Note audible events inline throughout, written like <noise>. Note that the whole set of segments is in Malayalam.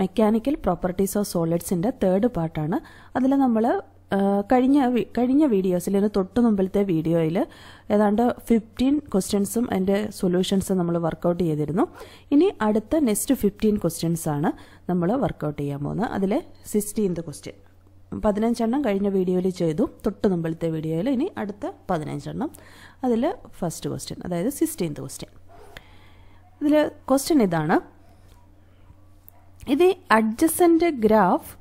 മെക്കാനിക്കൽ പ്രോപ്പർട്ടീസ് ഓഫ് സോളിഡ്സിന്റെ തേർഡ് പാർട്ടാണ് അതിൽ നമ്മൾ കഴിഞ്ഞ കഴിഞ്ഞ വീഡിയോസിൽ ഇതിന് തൊട്ട് മുമ്പിലത്തെ വീഡിയോയിൽ ഏതാണ്ട് ഫിഫ്റ്റീൻ ക്വസ്റ്റ്യൻസും അതിന്റെ സൊല്യൂഷൻസും നമ്മൾ വർക്കൗട്ട് ചെയ്തിരുന്നു. ഇനി അടുത്ത നെക്സ്റ്റ് ഫിഫ്റ്റീൻ ക്വസ്റ്റ്യൻസ് ആണ് നമ്മൾ വർക്കൗട്ട് ചെയ്യാൻ പോകുന്നത്. അതിലെ സിക്സ്റ്റീൻത് ക്വസ്റ്റ്യൻ പതിനഞ്ചെണ്ണം കഴിഞ്ഞ വീഡിയോയിൽ ചെയ്തു. തൊട്ട് മുമ്പിലത്തെ വീഡിയോയിൽ ഇനി അടുത്ത പതിനഞ്ചെണ്ണം. അതിൽ ഫസ്റ്റ് ക്വസ്റ്റ്യൻ അതായത് സിക്സ്റ്റീൻത് ക്വസ്റ്റ്യൻ ഇതിൽ ക്വസ്റ്റ്യൻ ഇതാണ്. ഇത് adjacent graph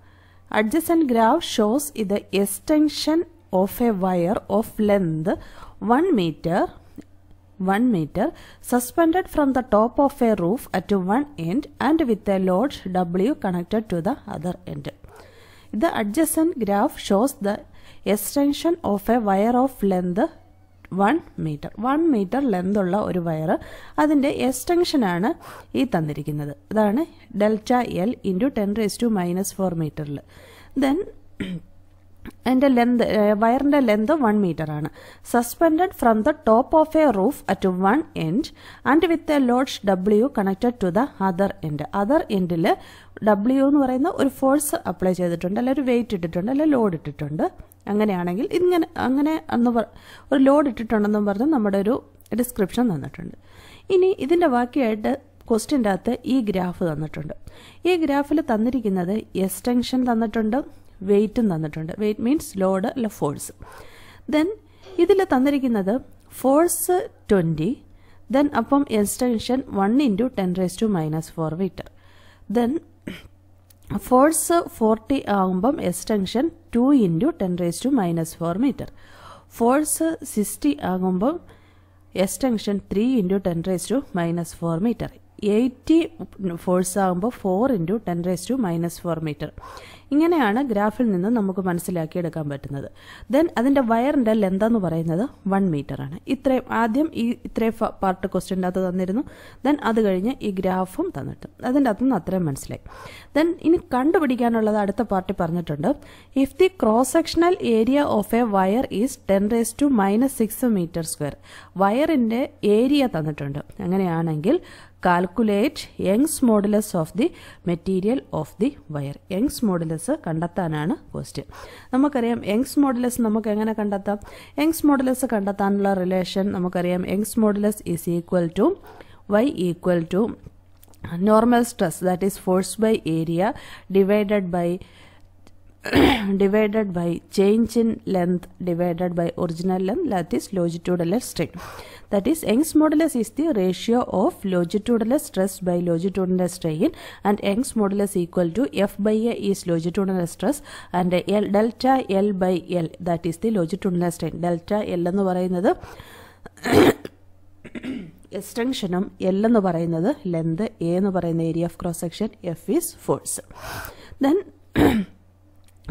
adjacent graph shows ഇത് extension of a wire of length one metre one metre suspended from the top of a roof at one end and with a load W connected to the other end The adjacent graph shows the extension of a wire of length one metre one metre ലെന്തുള്ള ഒരു വയർ അതിന്റെ എക്സ്റ്റൻഷനാണ് ഈ തന്നിരിക്കുന്നത്. അതാണ് delta L into ten raise to minus four മീറ്ററിൽ ദെൻ അതിന്റെ ലെന്ത് വയറിന്റെ ലെന്ത് വൺ മീറ്റർ ആണ്. Suspended from the top of a roof at one end and with a load W connected to the other end other എൻഡിൽ ഡബ്ല്യു എന്ന് പറയുന്ന ഒരു ഫോഴ്സ് അപ്ലൈ ചെയ്തിട്ടുണ്ട് അല്ലെ ഒരു വെയിറ്റ് ഇട്ടിട്ടുണ്ട് അല്ലെ ലോഡ് ഇട്ടിട്ടുണ്ട്. അങ്ങനെയാണെങ്കിൽ ഇങ്ങനെ അങ്ങനെ എന്ന് ഒരു ലോഡ് ഇട്ടിട്ടുണ്ടെന്നും പറഞ്ഞ് നമ്മുടെ ഒരു ഡിസ്ക്രിപ്ഷൻ തന്നിട്ടുണ്ട്. ഇനി ഇതിന്റെ ബാക്കിയായിട്ട് ക്വസ്റ്റ്യന്റെ അകത്ത് ഈ ഗ്രാഫ് തന്നിട്ടുണ്ട്. ഈ ഗ്രാഫിൽ തന്നിരിക്കുന്നത് എക്സ്റ്റെൻഷൻ തന്നിട്ടുണ്ട് വെയിറ്റും തന്നിട്ടുണ്ട്. വെയിറ്റ് മീൻസ് ലോഡ് അല്ല ഫോഴ്സ് ദെൻ ഇതിൽ തന്നിരിക്കുന്നത് ഫോഴ്സ് ട്വന്റി ദെൻ അപ്പം extension one into ten raise to minus four metre then force forty ആകുമ്പം extension two into ten raise to minus four metre force sixty ആകുമ്പം extension three into ten raise to minus four metre eighty force ആകുമ്പോൾ four into ten raise to minus four metre ഇങ്ങനെയാണ് ഗ്രാഫിൽ നിന്ന് നമുക്ക് മനസ്സിലാക്കിയെടുക്കാൻ പറ്റുന്നത്. ദെൻ അതിന്റെ വയറിന്റെ ലെന്ത് എന്ന് പറയുന്നത് വൺ ആണ്. ഇത്രയും ആദ്യം ഈ ഇത്രയും പാർട്ട് ക്വസ്റ്റ്യന്റെ അകത്ത് തന്നിരുന്നു. ദെൻ അത് കഴിഞ്ഞ് ഈ ഗ്രാഫും തന്നിട്ട്. അതിന്റെ അകത്തുനിന്ന് അത്രയും മനസ്സിലായി. ദെൻ ഇനി കണ്ടുപിടിക്കാനുള്ളത് അടുത്ത പാർട്ടി പറഞ്ഞിട്ടുണ്ട്. If the cross sectional area of a wire is ten raise to minus six metre square വയറിന്റെ ഏരിയ തന്നിട്ടുണ്ട്. അങ്ങനെയാണെങ്കിൽ calculate Young's modulus of the material of the wire Young's modulus കണ്ടെത്താനാണ് ക്വസ്റ്റ്യൻ നമുക്കറിയാം യങ്സ് മോഡുലസ് നമുക്ക് എങ്ങനെ കണ്ടെത്താം? യങ്സ് മോഡുലസ് കണ്ടെത്താനുള്ള റിലേഷൻ നമുക്കറിയാം Young's modulus is equal to Y equal to normal stress that is force by area divided by divided by change in length divided by original length that is longitudinal strain that is Young's modulus is the ratio of longitudinal stress by longitudinal strain and Young's modulus equal to F by A is longitudinal stress and L delta L by L that is the longitudinal strain delta L എന്ന് പറയുന്നത് എക്സ്റ്റൻഷനും എൽ എന്ന് പറയുന്നത് ലെന്ത് എ എന്ന് പറയുന്ന area of cross section F is force then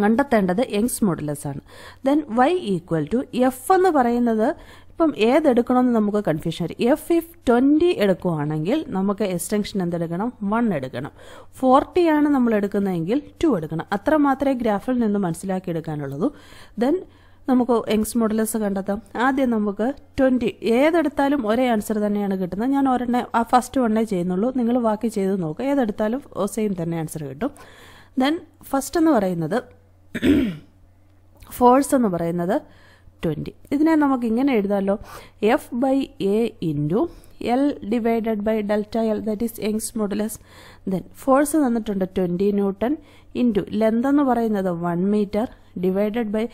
കണ്ടെത്തേണ്ടത് യങ്സ് മോഡുലസ് ആണ് then Y equal to F എന്ന് പറയുന്നത് ഇപ്പം ഏതെടുക്കണമെന്ന് നമുക്ക് കൺഫ്യൂഷൻ വരും എഫ് ഇഫ് ട്വന്റി എടുക്കുവാണെങ്കിൽ നമുക്ക് എക്സ്റ്റൻഷൻ എന്തെടുക്കണം? വൺ എടുക്കണം. ഫോർട്ടി ആണ് നമ്മൾ എടുക്കുന്നതെങ്കിൽ ടു എടുക്കണം. അത്ര മാത്രമേ ഗ്രാഫിൽ നിന്ന് മനസ്സിലാക്കി എടുക്കാനുള്ളൂ ദെൻ നമുക്ക് യങ്സ് മോഡലസ് കണ്ടെത്താം. ആദ്യം നമുക്ക് ട്വന്റി ഏതെടുത്താലും ഒരേ ആൻസർ തന്നെയാണ് കിട്ടുന്നത്. ഞാൻ ഒരെണ്ണ ആ ഫസ്റ്റ് വണ്ണേ ചെയ്യുന്നുള്ളൂ. നിങ്ങൾ ബാക്കി ചെയ്ത് നോക്കുക ഏതെടുത്താലും സെയിം തന്നെ ആൻസർ കിട്ടും. ദെൻ ഫസ്റ്റ് എന്ന് പറയുന്നത് <clears throat> ഫോഴ്സ് എന്ന് പറയുന്നത് ട്വന്റി ഇതിനെ നമുക്ക് ഇങ്ങനെ എഴുതാമല്ലോ F by A into L divided by delta L that is Young's modulus then force തന്നിട്ടുണ്ട് ട്വന്റി ന്യൂട്ടൺ ഇന്റു ലെന്ത് എന്ന് പറയുന്നത് one metre divided by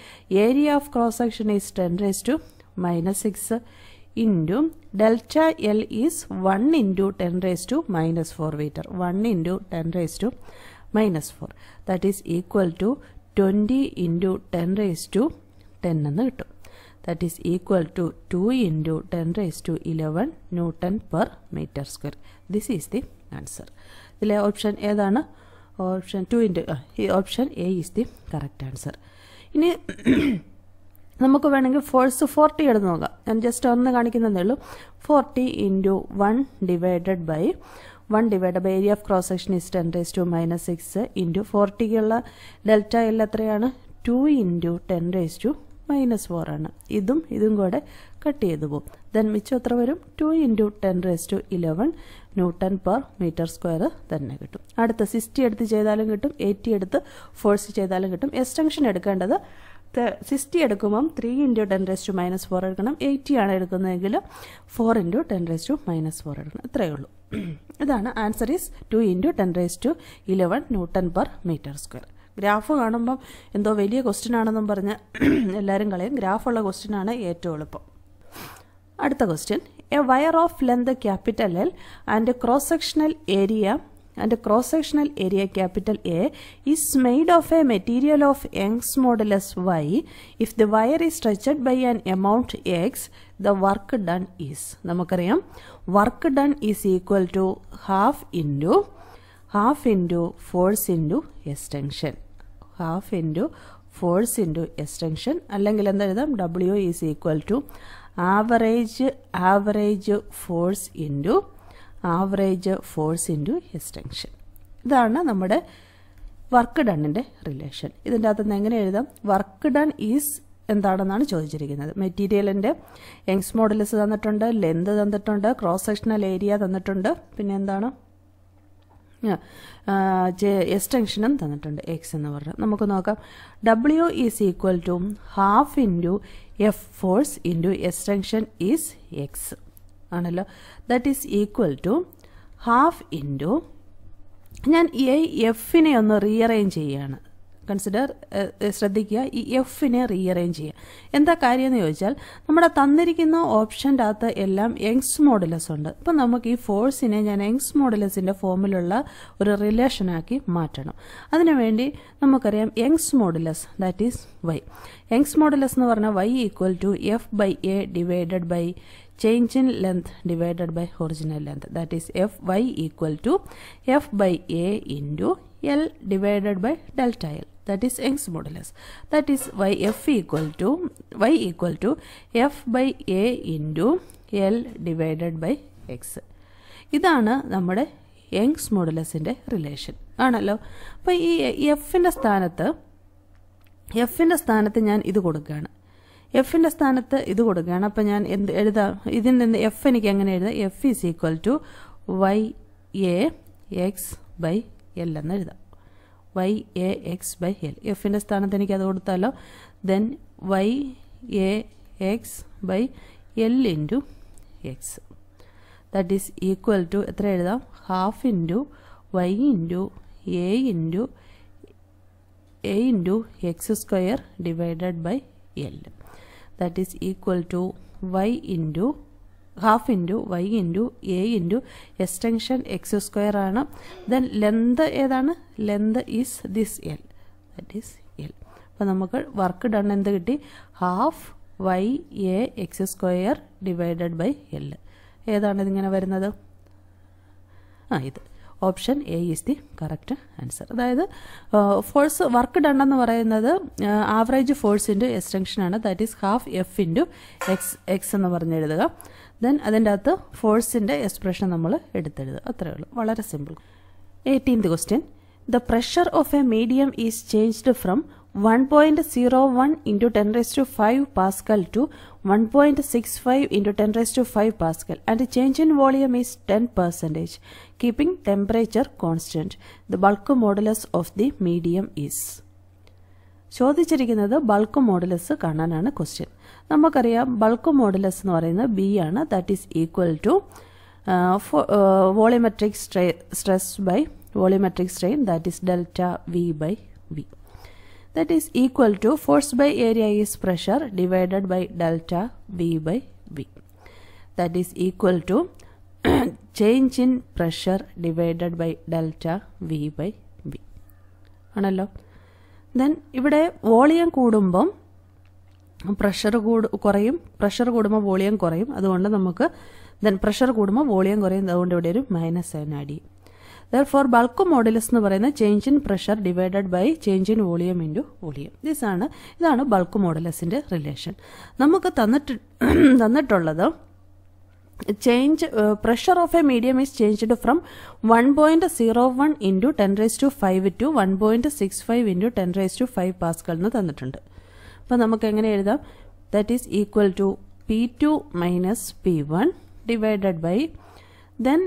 area of cross section is ten raise to minus six into delta L is one into ten raise to minus four metre one into ten raise to minus four that is equal to twenty into ten raise to ten എന്ന് കിട്ടും. That is equal to two into ten raise to eleven newton per metre square this is the answer ഇതിലെ ഓപ്ഷൻ ഏതാണ്? ഓപ്ഷൻ ടു ഇന്റു ഈ option A is the correct answer ഇനി <clears throat> നമുക്ക് വേണമെങ്കിൽ ഫോഴ്സ് ഫോർട്ടി എടുത്ത് നോക്കാം. ഞാൻ ജസ്റ്റ് ഒന്ന് കാണിക്കുന്നതേ ഉള്ളൂ. Forty into one divided by one divide by area of cross section is ten raise to minus six into ഫോർട്ടിക്കുള്ള delta L എത്രയാണ്? Two into ten raise to minus four ആണ്. ഇതും ഇതും കൂടെ കട്ട് ചെയ്തു പോകും ദെൻ മിച്ചം എത്ര വരും? Two into ten raise to eleven newton per metre square തന്നെ കിട്ടും. അടുത്ത സിക്സ്റ്റി എടുത്ത് ചെയ്താലും കിട്ടും എയ്റ്റി എടുത്ത് ഫോഴ്സ് ചെയ്താലും കിട്ടും. എക്സ്റ്റൻഷൻ എടുക്കേണ്ടത് സിക്സ്റ്റി എടുക്കുമ്പം three into ten raise to minus four എടുക്കണം. എയ്റ്റി ആണ് എടുക്കുന്നതെങ്കിൽ four into ten raise to minus four എടുക്കണം. ഇത്രയേ ഉള്ളൂ. <clears throat> ഇതാണ് answer is two into ten raise to eleven newton per metre square graph കാണുമ്പം എന്തോ വലിയ ക്വസ്റ്റ്യൻ ആണെന്നും പറഞ്ഞ് <clears throat> എല്ലാവരും കളയും. ഗ്രാഫുള്ള ക്വസ്റ്റ്യൻ ആണ് ഏറ്റവും എളുപ്പം. അടുത്ത question a wire of length capital L and cross sectional area and cross sectional area capital A is made of a material of Young's modulus Y if the wire is stretched by an amount X the work done is നമുക്കറിയാം work done is equal to half into half into force into extension half into force into extension അല്ലെങ്കിൽ എന്തെഴുതാം W is equal to average average force into average force into extension ഇതാണ് നമ്മുടെ വർക്ക് ഡണ്ണിന്റെ റിലേഷൻ ഇതിന്റെ അകത്ത് നിന്ന് എങ്ങനെ എഴുതാം? വർക്ക് ഡൺ ഈസ് എന്താണെന്നാണ് ചോദിച്ചിരിക്കുന്നത്. മെറ്റീരിയലിന്റെ യങ്സ് മോഡൽസ് തന്നിട്ടുണ്ട് ലെന്ത് തന്നിട്ടുണ്ട് ക്രോസ് സെക്ഷണൽ ഏരിയ തന്നിട്ടുണ്ട് പിന്നെ എന്താണ്? എക്സ്റ്റെൻഷനും തന്നിട്ടുണ്ട് എക്സ് എന്ന് പറഞ്ഞു. നമുക്ക് നോക്കാം. W is equal to half into F force into extension is X ആണല്ലോ. That is equal to half into ഞാൻ ഈ എഫിനെ ഒന്ന് റീഅറേഞ്ച് ചെയ്യുകയാണ് കൺസിഡർ ശ്രദ്ധിക്കുക. ഈ എഫിനെ റീഅറേഞ്ച് ചെയ്യുക. എന്താ കാര്യം എന്ന് ചോദിച്ചാൽ നമ്മുടെ തന്നിരിക്കുന്ന ഓപ്ഷന്റെ അകത്ത് എല്ലാം യങ്സ് മോഡുലസ് ഉണ്ട്. അപ്പം നമുക്ക് ഈ ഫോഴ്സിനെ ഞാൻ യങ്സ് മോഡുലസിന്റെ ഫോമിലുള്ള ഒരു റിലേഷനാക്കി മാറ്റണം. അതിനുവേണ്ടി നമുക്കറിയാം Young's modulus that is Y Young's modulus എന്ന് പറഞ്ഞാൽ Y equal to F by A divided by change in length divided by original length that is fy equal to f by a into l divided by delta l that is Young's modulus that is yf equal to y equal to f by a into l divided by x ഇതാണ് നമ്മുടെ യങ്സ് മോഡുലസിന്റെ റിലേഷൻ ആണല്ലോ അപ്പോൾ ഈ എഫിന്റെ സ്ഥാനത്ത് എഫിന്റെ സ്ഥാനത്ത് ഞാൻ ഇത് കൊടുക്കുകയാണ് എഫിന്റെ സ്ഥാനത്ത് ഇത് കൊടുക്കുകയാണ്. അപ്പം ഞാൻ എന്ത് എഴുതാം? ഇതിൽ നിന്ന് എഫ് എനിക്ക് എങ്ങനെ എഴുതാം? F is equal to Y A X by L എന്ന് എഴുതാം. Y A X by L എഫിന്റെ സ്ഥാനത്ത് എനിക്ക് അത് കൊടുത്താലോ? Then Y A X by L into X that is equal to എത്ര എഴുതാം? Half into Y into A into A into X square divided by L that is equal to Y into half into Y into A into extension X square ആണ്. ദെൻ ലെന്ത് ഏതാണ്? Length is this L that is L അപ്പോൾ നമുക്ക് വർക്ക് ഡൺ എന്ത് കിട്ടി? Half Y A X square divided by L ഏതാണ് ഇതിങ്ങനെ വരുന്നത്? ആ ഇത്. Option A is the correct answer അതായത് ഫോഴ്സ് വർക്ക് ഡൺ എന്ന് പറയുന്നത് ആവറേജ് ഫോഴ്സ് ഇന്റു എക്സ്റ്റൻഷൻ ആണ്. That is half F into X X എന്ന് പറഞ്ഞ് എഴുതുക. ദെൻ അതിന്റെ അകത്ത് ഫോഴ്സിന്റെ എക്സ്പ്രഷൻ നമ്മൾ എടുത്തെഴുതുക. അത്രയേ ഉള്ളൂ. വളരെ simple eighteenth question the pressure of a medium is changed from 1.01 into 10 raised to 5 Pascal to 1.65 into 10 raised to 5 Pascal and the change in volume is 10 percentage keeping temperature constant. The bulk modulus of the medium is ചോദിച്ചിരിക്കുന്നത് ബൾക്ക് മോഡുലസ് കാണാനാണ് ക്വസ്റ്റ്യൻ നമുക്കറിയാം ബൾക്ക് മോഡുലസ് എന്ന് പറയുന്നത് ബി ആണ് that is equal to volumetric stress by volumetric strain that is delta V by V that is equal to force by area is pressure divided by delta V by V. That is equal to change in pressure divided by delta V by V. ആണല്ലോ ദെൻ ഇവിടെ വോളിയം കൂടുമ്പം പ്രഷർ കൂട് കുറയും പ്രഷർ കൂടുമ്പോൾ വോളിയം കുറയും അതുകൊണ്ട് നമുക്ക് ദെൻ പ്രഷർ കൂടുമ്പോൾ വോളിയം കുറയും അതുകൊണ്ട് ഇവിടെ ഒരു മൈനസ് സൈൻ ആഡ് ചെയ്യും ദർഫോർ ബൾക്ക് മോഡുലസ് എന്ന് പറയുന്ന change in pressure divided by change in volume into volume ആണ് ഇതാണ് ബൾക്ക് മോഡുലസിന്റെ റിലേഷൻ നമുക്ക് തന്നിട്ട് തന്നിട്ടുള്ളത് change pressure of a medium is changed from one point zero one into ten raise to five to one point six five into ten raise to five pascal എന്ന് തന്നിട്ടുണ്ട്. അപ്പോൾ നമുക്ക് എങ്ങനെ എഴുതാം? That is equal to P two minus P one divided by then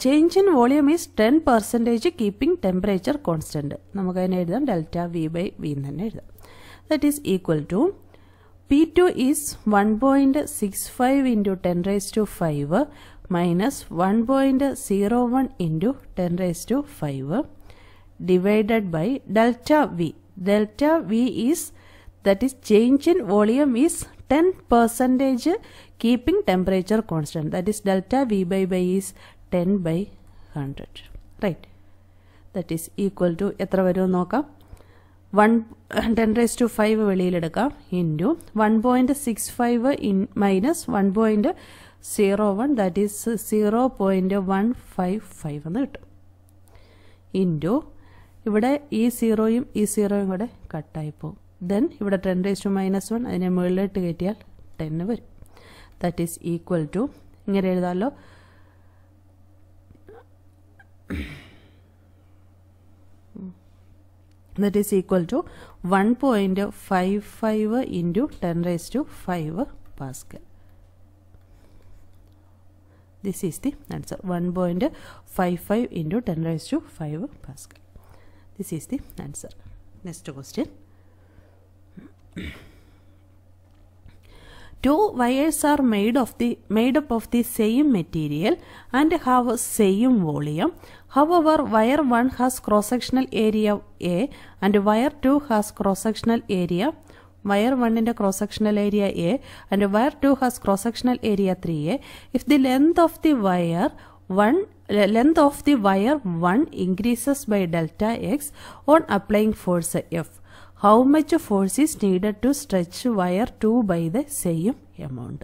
change in volume is ten percentage keeping temperature constant നമുക്കതിനെ എഴുതാം ഡെൽറ്റ വി ബൈ വി എന്ന് തന്നെ എഴുതാം. That is equal to P two is one point six five into ten raise to five minus one point zero one into ten raise to five divided by delta V delta V is that is change in volume is ten percentage keeping temperature constant that is delta V by by is ten by hundred right that is equal to എത്ര വരുമെന്ന് നോക്കാം. One ten raise to five വെളിയിലെടുക്കാം into one point six five in minus one point zero one that is zero point one five five എന്ന് കിട്ടും. ഇന്റു ഇവിടെ ഈ സീറോയും ഈ സീറോയും കൂടെ കട്ടായി പോകും. ദെൻ ഇവിടെ ten raise to minus one അതിനെ മുകളിലോട്ട് കയറ്റിയാൽ ടെന്ന് വരും. ദാറ്റ് ഈസ് ഈക്വൽ ടു ഇങ്ങനെ എഴുതാമല്ലോ Hmm. that is equal to 1.55 into 10 raised to 5 Pascal. This is the answer 1.55 into 10 raised to 5 Pascal. This is the answer. Next question. Two wires are made of the made up of the same material and have same volume. However, wire 1 has cross-sectional area A and wire 2 has cross-sectional area wire the cross sectional area A and wire two has cross-sectional area three A. If the length of the wire one uh, length of the wire one increases by delta x on applying force F. how much force is needed to stretch wire 2 by the same amount?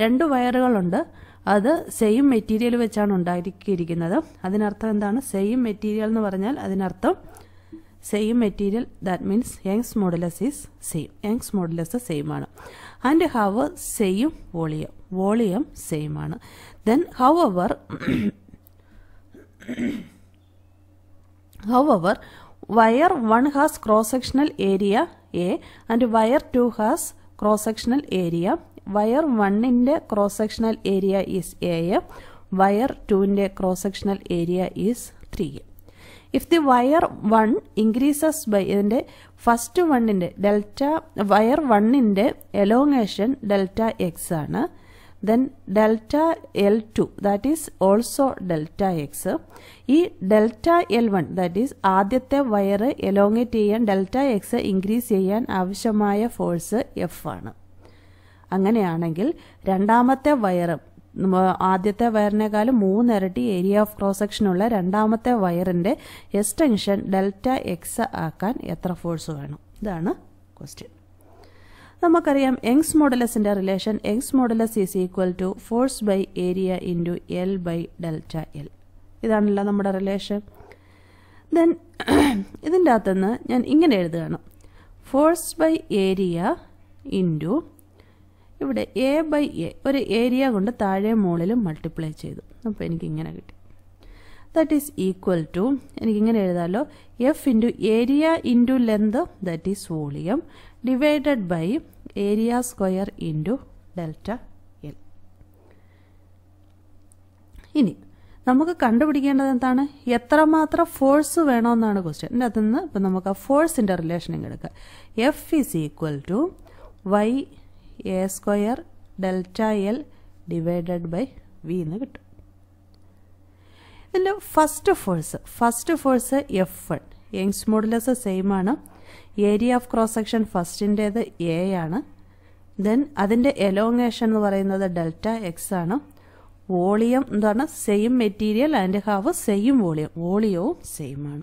രണ്ട് വയറുകളുണ്ട്. അത് സെയിം മെറ്റീരിയൽ വെച്ചാണ് ഉണ്ടാക്കിയിരിക്കുന്നത്. അതിനർത്ഥം എന്താണ്? സെയിം മെറ്റീരിയൽ എന്ന് പറഞ്ഞാൽ അതിനർത്ഥം same material that means Young's modulus is same Young's modulus same ആണ്. And have same volume volume same ആണ്. Then however however wire one has cross sectional area A and wire two has cross sectional area. Wire വണ്ണിന്റെ cross sectional area is A. Wire ടുവിന്റെ cross sectional area is three. If the wire one increases by ഇതിന്റെ ഫസ്റ്റ് വണ്ണിന്റെ ഡെൽറ്റ വയർ വണ്ണിന്റെ എലോങ്ങേഷൻ ഡെൽറ്റ എക്സ് ആണ്. Delta L two that is also delta X ഈ delta L one that is ആദ്യത്തെ വയർ എലോങ്ങേറ്റ് ചെയ്യാൻ ഡെൽറ്റ എക്സ് ഇൻക്രീസ് ചെയ്യാൻ ആവശ്യമായ ഫോഴ്സ് എഫ് ആണ്. അങ്ങനെയാണെങ്കിൽ രണ്ടാമത്തെ വയർ ആദ്യത്തെ വയറിനേക്കാളും മൂന്നിരട്ടി ഏരിയ ഓഫ് ക്രോസ് സെക്ഷനുള്ള രണ്ടാമത്തെ വയറിന്റെ എക്സ്റ്റൻഷൻ ഡെൽറ്റ എക്സ് ആക്കാൻ എത്ര ഫോഴ്സ് വേണം? ഇതാണ് ക്വസ്റ്റ്യൻ നമുക്കറിയാം Young's മോഡലസിന്റെ relation Young's modulus is equal to force by area into L by delta L. ഇതാണല്ലോ നമ്മുടെ റിലേഷൻ. ദെൻ ഇതിന്റെ അകത്തുനിന്ന് ഞാൻ ഇങ്ങനെ എഴുതുകയാണ്. ഫോഴ്സ് ബൈ ഏരിയ ഇന്റു ഇവിടെ എ ബൈ എ ഒരു ഏരിയ കൊണ്ട് താഴെ മുകളിലും മൾട്ടിപ്ലൈ ചെയ്തു. അപ്പോൾ എനിക്കിങ്ങനെ കിട്ടി. ദാറ്റ് ഈസ് ഈക്വൽ ടു എനിക്കിങ്ങനെ എഴുതാമല്ലോ F into area into length that is volume. Divided by area square into delta L ഇനി നമുക്ക് കണ്ടുപിടിക്കേണ്ടത് എന്താണ്? എത്രമാത്രം ഫോഴ്സ് വേണമെന്നാണ് ക്വസ്റ്റ്യൻ എന്റെ അതിൽ നിന്ന് ഇപ്പം നമുക്ക് ആ ഫോഴ്സിന്റെ റിലേഷൻ എടുക്കുക എടുക്കാം. F is equal to Y A square delta L divided by V എന്ന് കിട്ടും. ഇതിന്റെ first force first force F one Young's modulus same ആണ്. ഏരിയ ഓഫ് ക്രോസ് സെക്ഷൻ ഫസ്റ്റിന്റേത് എ ആണ്. ദെൻ അതിന്റെ എലോങ്ങേഷൻ എന്ന് പറയുന്നത് ഡെൽറ്റ എക്സ് ആണ്. വോളിയം എന്താണ്? Same material and have same volume വോളിയവും same ആണ്.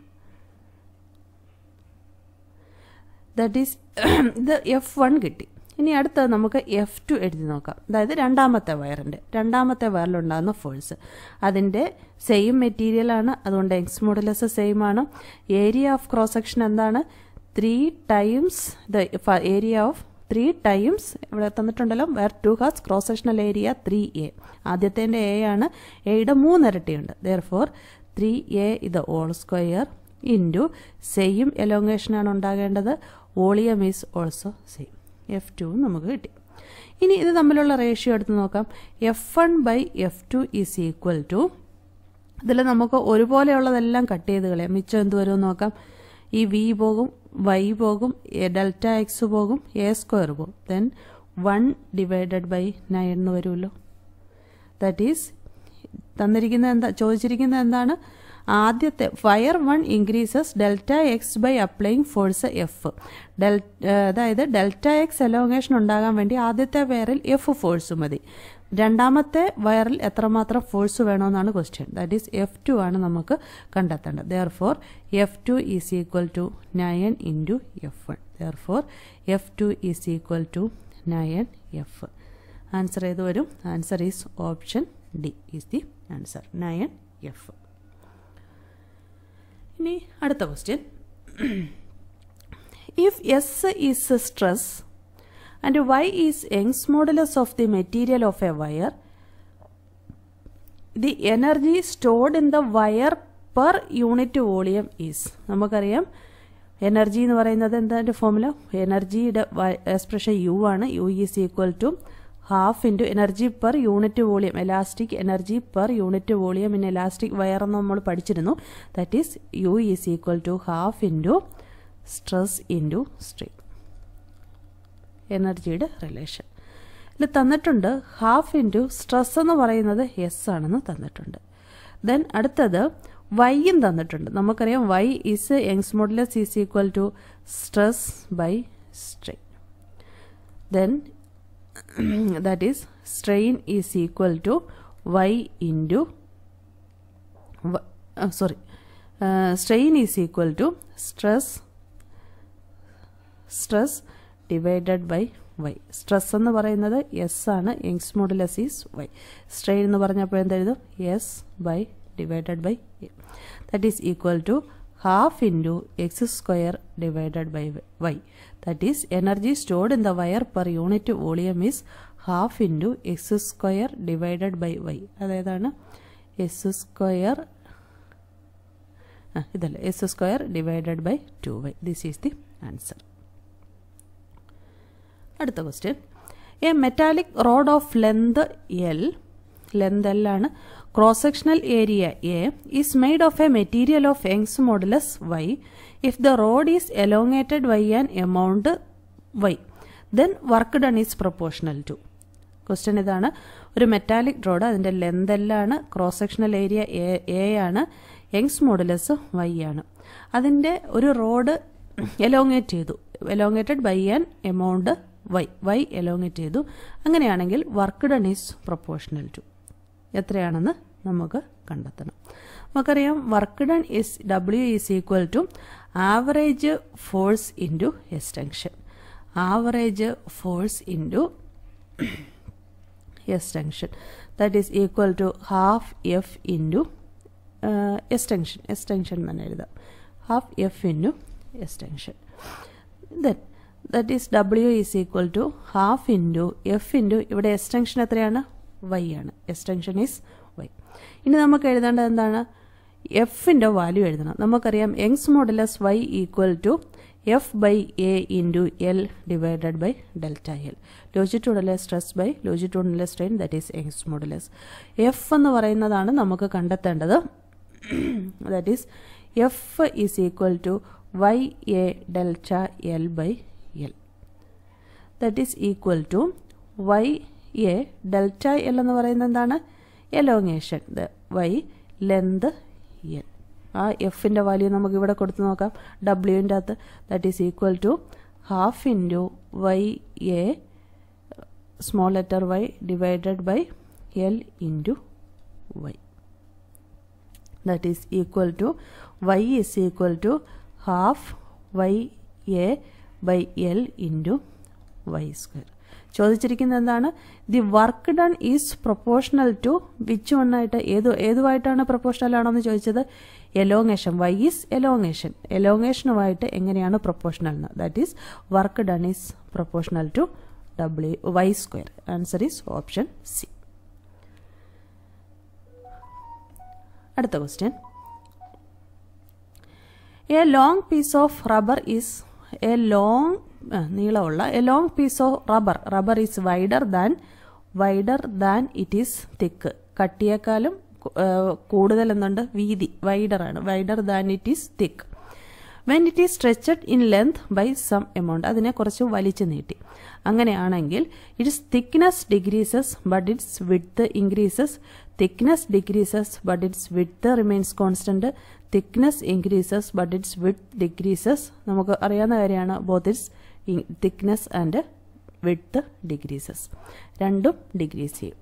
ദാറ്റ് ഈസ് <coughs> ഇത് എഫ് വൺ കിട്ടി. ഇനി അടുത്തത് നമുക്ക് എഫ് ടു എഴുതി നോക്കാം. അതായത് രണ്ടാമത്തെ വയറിന്റെ രണ്ടാമത്തെ വയറിലുണ്ടാകുന്ന ഫോഴ്സ് അതിന്റെ സെയിം മെറ്റീരിയലാണ് അതുകൊണ്ട് എക്സ് മോഡലസ് സെയിം ആണ്. ഏരിയ ഓഫ് ക്രോസ് സെക്ഷൻ എന്താണ്? Three times the area of three times ഇവിടെ തന്നിട്ടുണ്ടല്ലോ. Wire two has cross sectional area three A ആദ്യത്തേന്റെ A ആണ്. എയുടെ മൂന്നിരട്ടിയുണ്ട്. ദർ ഫോർ ത്രീ എ ഇത് ഓൾ സ്ക്വയർ ഇന്റു സെയിം എലോങ്ങേഷനാണ് ഉണ്ടാകേണ്ടത്. Volume is also same F two നമുക്ക് കിട്ടി. ഇനി ഇത് തമ്മിലുള്ള റേഷ്യോ എടുത്ത് നോക്കാം. F one by F two is equal to ഇതിൽ നമുക്ക് ഒരുപോലെയുള്ളതെല്ലാം കട്ട് ചെയ്ത് കളയാം. മിച്ചം എന്ത് വരുമെന്ന് നോക്കാം. ഈ വി പോകും. വൈ പോകും ഡെൽറ്റ എക്സ് പോകും എ സ്ക്വയർ പോകും. Then one divided by nine എന്ന് വരുമല്ലോ. ദാറ്റ് ഈസ് തന്നിരിക്കുന്ന എന്താ ചോദിച്ചിരിക്കുന്നത് എന്താണ്? ആദ്യത്തെ wire one increases delta X by applying force F delta അതായത് ഡെൽറ്റ എക്സ് എലോങ്ങേഷൻ ഉണ്ടാകാൻ വേണ്ടി ആദ്യത്തെ വയറിൽ എഫ് ഫോഴ്സ് മതി. രണ്ടാമത്തെ വയറിൽ എത്രമാത്രം ഫോഴ്സ് വേണമെന്നാണ് question that is F two ആണ് നമുക്ക് കണ്ടെത്തേണ്ടത്. Therefore F two is equal to nine into F one therefore F two is equal to nine F answer ഏത് വരും? Answer is option D is the answer nine F ഇനി അടുത്ത question if S is stress and y is Young's modulus of the material of a wire. The energy stored in the wire per unit volume is നമുക്കറിയാം എനർജി എന്ന് പറയുന്നത് എന്താ ഫോമുല എനർജിയുടെ എക്സ്പ്രഷൻ യു ആണ്. U is equal to half into energy per unit volume elastic energy per unit volume in elastic wire എന്ന് നമ്മൾ പഠിച്ചിരുന്നു. That is U is equal to half into stress into strain എനർജിയുടെ റിലേഷൻ ഇതിൽ തന്നിട്ടുണ്ട് ഹാഫ് ഇന്റു സ്ട്രെസ് എന്ന് പറയുന്നത് എസ് ആണെന്ന് തന്നിട്ടുണ്ട്. ദെൻ അടുത്തത് വൈയും തന്നിട്ടുണ്ട്. നമുക്കറിയാം Y is Young's modulus is equal to stress by strain then that is strain is equal to Y into sorry strain is equal to stress to stress by y. Stress എന്ന് പറയുന്നത് എസ് ആണ്. Young's modulus is Y strain എന്ന് പറഞ്ഞപ്പോൾ എന്തെഴുതും S by divided by A that is equal to half into X square divided by Y that is energy stored in the wire per unit volume is half into X square divided by Y അതായതാണ് S square ഇതല്ല. S square divided by two Y this is the answer അടുത്ത question a metallic rod of length L length L ആണ്. Cross sectional area A is made of a material of Young's modulus Y if the rod is elongated by an amount Y then work done is proportional to question ഇതാണ്. ഒരു മെറ്റാലിക് റോഡ് അതിന്റെ length എല്ലാണ് cross sectional area A ആണ്. യങ്സ് മോഡുലസ് വൈ ആണ്. അതിന്റെ ഒരു റോഡ് എലോങ്ങേറ്റ് ചെയ്തു. Elongated by an amount Y Y elongate ചെയ്തു. അങ്ങനെയാണെങ്കിൽ work done is proportional to എത്രയാണെന്ന് നമുക്ക് കണ്ടെത്തണം. നമുക്കറിയാം work done is W is equal to average force into extension average force into extension that is equal to half F into extension extension തന്നെ എഴുതാം. Half F into extension then that is W is equal to half into F into ഇവിടെ എക്സ്റ്റൻഷൻ എത്രയാണ്? വൈ ആണ്. എക്സ്റ്റൻഷൻ ഈസ് വൈ ഇനി നമുക്ക് എഴുതേണ്ടത് എന്താണ്? എഫിന്റെ വാല്യൂ എഴുതണം. നമുക്കറിയാം Young's modulus Y equal to F by A into L divided by delta L ലോജിറ്റൂഡിലെ stress by ലോജിറ്റ്യൂഡിലെ strain that is Young's modulus F എന്ന് പറയുന്നതാണ് നമുക്ക് കണ്ടെത്തേണ്ടത്. That is F is equal to Y A delta L by L that is equal to Y A delta L എന്ന് പറയുന്നത് എന്താണ്? എലോങ്ങേഷൻ വൈ ലെന്ത് എൽ ആ എഫിന്റെ വാല്യൂ നമുക്ക് ഇവിടെ കൊടുത്ത് നോക്കാം. ഡബ്ല്യുവിന്റെ അകത്ത്. That is equal to half into Y A small letter Y divided by L into Y that is equal to Y is equal to half Y A by L into Y square ചോദിച്ചിരിക്കുന്നത് എന്താണ്? The work done is proportional to which വണ്ണായിട്ട് ഏത് ഏതുമായിട്ടാണ് പ്രൊപ്പോർഷണൽ ആണോ എന്ന് ചോദിച്ചത് എലോങ്ങേഷൻ വൈ ഈസ് എലോങ്ങേഷൻ എലോങ്ങേഷനുമായിട്ട് എങ്ങനെയാണ് പ്രൊപ്പോർഷണൽ എന്ന്? That is work done is proportional to W Y square answer is option C അടുത്ത question a long piece of rubber is a long നീളമുള്ള a long piece of rubber rubber is wider than wider than it is thick കട്ടിയേക്കാളും കൂടുതൽ എന്നുണ്ട് വീതി. വൈഡറാണ് wider than it is thick when it is stretched in length by some amount അതിനെ കുറച്ച് വലിച്ചു നീട്ടി. അങ്ങനെയാണെങ്കിൽ its thickness decreases but its width increases thickness decreases but its width remains constant thickness increases but its width decreases നമുക്ക് അറിയാവുന്ന കാര്യമാണ് both its thickness and width decreases രണ്ടും ഡിഗ്രീസ് ചെയ്യും.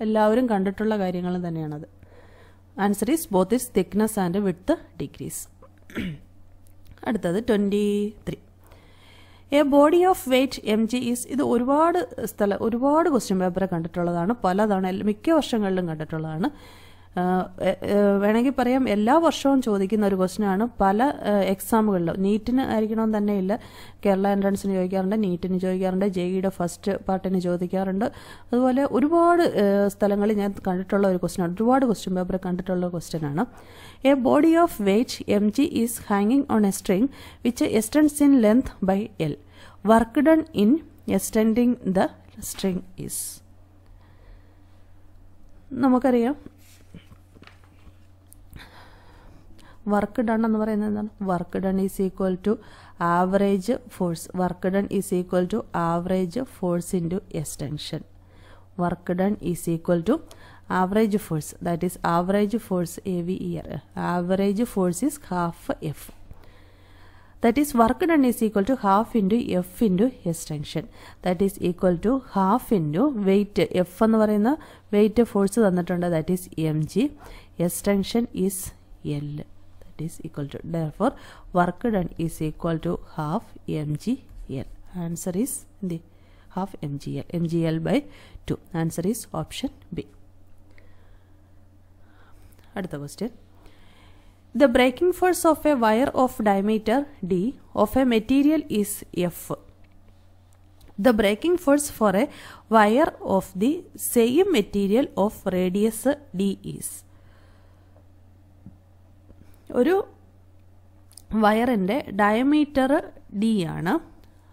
എല്ലാവരും കണ്ടിട്ടുള്ള കാര്യങ്ങൾ തന്നെയാണത്. Answer is both its thickness and width decrease അടുത്തത് twenty three a body of weight M G is ഇത് ഒരുപാട് സ്ഥലം ഒരുപാട് ക്വസ്റ്റ്യൻ പേപ്പർ കണ്ടിട്ടുള്ളതാണ്. പലതാണ് മിക്ക വർഷങ്ങളിലും കണ്ടിട്ടുള്ളതാണ്. വേണമെങ്കിൽ പറയാം എല്ലാ വർഷവും ചോദിക്കുന്ന ഒരു ക്വസ്റ്റ്യനാണ് പല എക്സാമുകളിലും നീറ്റിന് ആയിരിക്കണമെന്ന് ഇല്ല കേരള എൻട്രൻസിന് ചോദിക്കാറുണ്ട് നീറ്റിന് ചോദിക്കാറുണ്ട് ജെഇയുടെ ഫസ്റ്റ് പാർട്ടിന് ചോദിക്കാറുണ്ട്. അതുപോലെ ഒരുപാട് സ്ഥലങ്ങളിൽ ഞാൻ കണ്ടിട്ടുള്ള ഒരു ക്വസ്റ്റ്യനാണ് ഒരുപാട് ക്വസ്റ്റ്യൻ പേപ്പർ കണ്ടിട്ടുള്ള ക്വസ്റ്റ്യനാണ് a body of weight M G is ഹാങ്ങിങ് on a string which extends in length by L work done in extending the string is നമുക്കറിയാം വർക്ക് ഡൺ എന്ന് പറയുന്നത് എന്താണ്? Work done is equal to average force work done is equal to average force into extension work done is equal to average force that is average force a V ear average force is half F that is work done is equal to half into F into extension. That is equal to half into weight. F എന്ന് പറയുന്ന weight ഫോഴ്സ് തന്നിട്ടുണ്ട്. that is mg extension ഈസ് l. that is equal to therefore work done is equal to half mg l answer is the half mgl mgl by 2 answer is option b അടുത്ത question The breaking force of a wire of diameter d of a material is F. The breaking force for a wire of the same material of radius d is. ഒരു വയറിന്റെ ഡയമീറ്റർ ഡി ആണ്.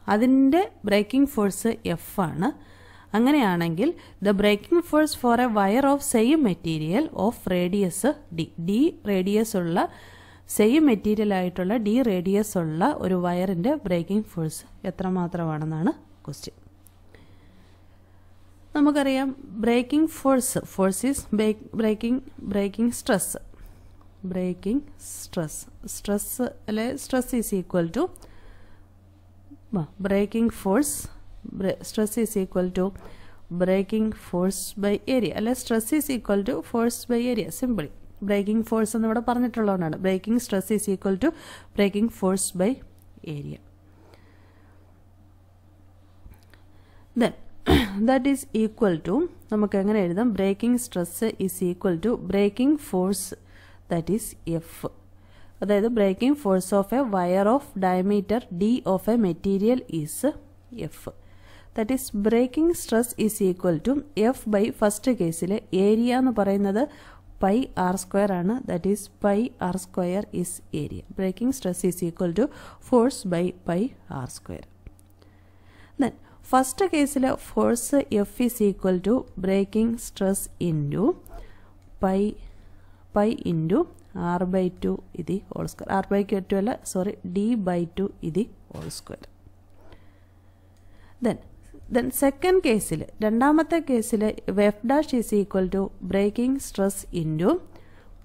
അതിന്റെ ബ്രേക്കിംഗ് ഫോഴ്സ് എഫ് ആണ്. അങ്ങനെയാണെങ്കിൽ the breaking force for a wire of same material of radius D D radius ഉള്ള സെയിം മെറ്റീരിയൽ ആയിട്ടുള്ള ഡി റേഡിയസ് ഉള്ള ഒരു വയറിന്റെ ബ്രേക്കിംഗ് ഫോഴ്സ് എത്രമാത്രമാണെന്നാണ് ക്വസ്റ്റ്യൻ നമുക്കറിയാം breaking force force is breaking breaking stress breaking stress stress അല്ലെ stress is equal to breaking force stress is equal to breaking force by area അല്ലെ stress is equal to force by area simply breaking force എന്ന് ഇവിടെ പറഞ്ഞിട്ടുള്ളതുകൊണ്ടാണ് breaking stress is equal to breaking force by area then that is equal to നമുക്ക് എങ്ങനെ എഴുതാം? Breaking stress is equal to breaking force that is F അതായത് breaking force of a wire of diameter D of a material is F that is breaking stress is equal to F by first കേസിൽ ഏരിയ എന്ന് പറയുന്നത് പൈ ആർ സ്ക്വയർ ആണ്. That is pi R square is area breaking stress is equal to force by pi R square then first കേസിൽ force F is equal to breaking stress into pi pi into R by two ഇതി whole square R by two അല്ല സോറി ഡി ബൈ ടു ഇതി whole square then then second കേസിൽ രണ്ടാമത്തെ കേസിൽ F dash is equal to breaking stress into